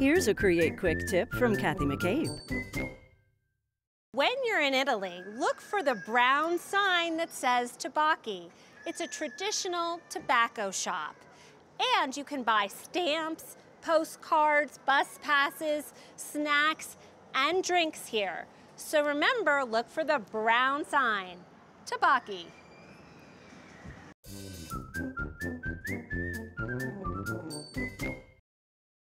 Here's a Create Quick tip from Kathy McCabe. When you're in Italy, look for the brown sign that says Tabacchi. It's a traditional tobacco shop. And you can buy stamps, postcards, bus passes, snacks, and drinks here. So remember, look for the brown sign, Tabacchi.